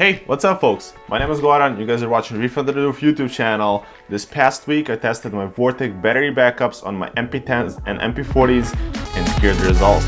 Hey, what's up folks? My name is Goran, you guys are watching Reef Under the Roof YouTube channel. This past week I tested my VorTech battery backups on my MP10s and MP40s and here are the results.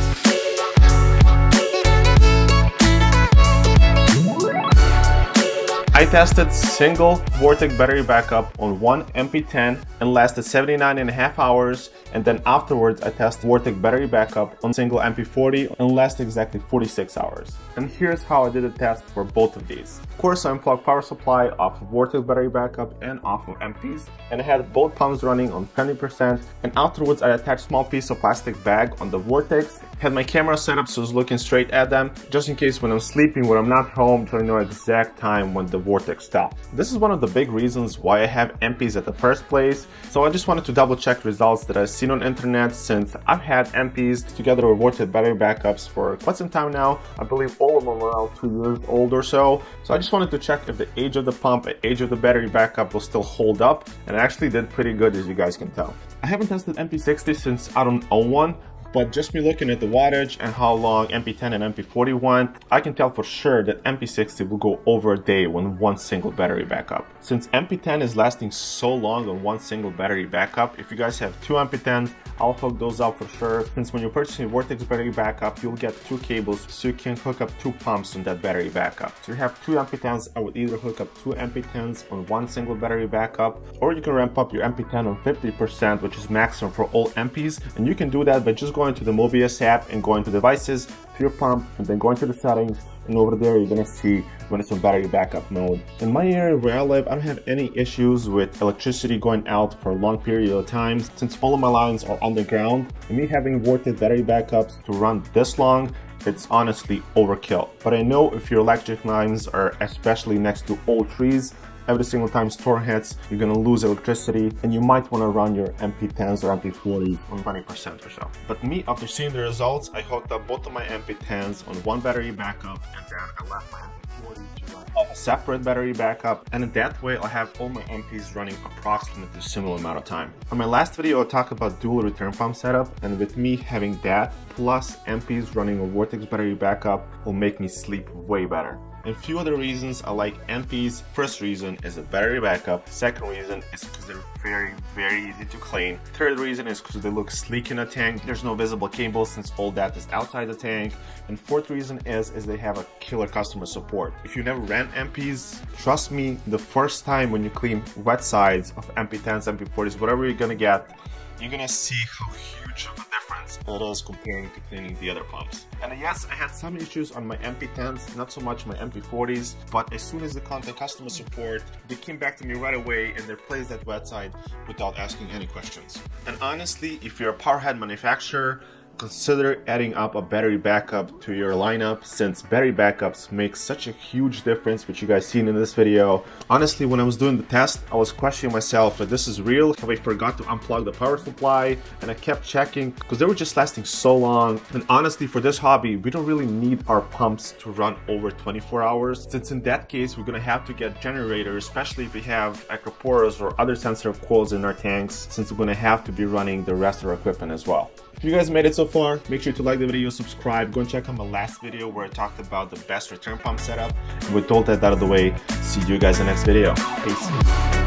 I tested single VorTech battery backup on one MP10 and lasted 79 and a half hours and then afterwards I tested VorTech battery backup on single MP40 and lasted exactly 46 hours. And here's how I did the test for both of these. Of course I unplugged power supply off of VorTech battery backup and off of MPs and I had both pumps running on 20% and afterwards I attached small piece of plastic bag on the Vortex had my camera set up so I was looking straight at them, just in case when I'm sleeping, when I'm not home, to know exact time when the vortex stopped. This is one of the big reasons why I have MPs at the first place, so I just wanted to double check results that I've seen on internet since I've had MPs together with vortex battery backups for quite some time now. I believe all of them are around two years old or so. So I just wanted to check if the age of the pump, the age of the battery backup will still hold up, and it actually did pretty good as you guys can tell. I haven't tested MP60 since I don't own one, but just me looking at the wattage and how long MP10 and MP40 went, I can tell for sure that MP60 will go over a day on one single battery backup. Since MP10 is lasting so long on one single battery backup, if you guys have two MP10s, I'll hook those up for sure. Since when you're purchasing Vortex battery backup, you'll get two cables so you can hook up two pumps on that battery backup. So you have two MP10s, I would either hook up two MP10s on one single battery backup, or you can ramp up your MP10 on 50%, which is maximum for all MPs. And you can do that by just going to the Mobius app and going to devices, your pump, and then going to the settings, and over there you're gonna see when it's on battery backup mode. In my area where I live, I don't have any issues with electricity going out for a long period of time since all of my lines are on underground. And me having VorTech battery backups to run this long, it's honestly overkill. But I know if your electric lines are especially next to old trees, every single time storm hits, you're gonna lose electricity and you might wanna run your MP10s or MP40 on 20% or so. But me, after seeing the results, I hooked up both of my MP10s on one battery backup and then I left my MP40 to run a separate battery backup and in that way I have all my MPs running approximately a similar amount of time. On my last video I talked about dual return pump setup and with me having that plus MPs running a Vortex battery backup will make me sleep way better. And few other reasons I like MPs. First reason is the battery backup. Second reason is because they're very, very easy to clean. Third reason is because they look sleek in a tank. There's no visible cables since all that is outside the tank. And fourth reason is, is they have a killer customer support. If you never ran MPs, trust me, the first time when you clean wet sides of MP10s, MP40s, whatever you're gonna get, you're gonna see how huge of a is comparing to cleaning the other pumps. And yes, I had some issues on my MP10s, not so much my MP40s, but as soon as they contacted customer support, they came back to me right away and they replaced that wet side without asking any questions. And honestly, if you're a powerhead manufacturer, consider adding up a battery backup to your lineup since battery backups make such a huge difference which you guys seen in this video. Honestly when I was doing the test I was questioning myself if this is real, have I forgot to unplug the power supply and I kept checking because they were just lasting so long and honestly for this hobby we don't really need our pumps to run over 24 hours since in that case we're gonna have to get generators especially if we have acroporas or other sensitive coils in our tanks since we're gonna have to be running the rest of our equipment as well. If you guys made it so far, make sure to like the video, subscribe, go and check out my last video where I talked about the best return pump setup. And with all that out of the way, see you guys in the next video. Peace.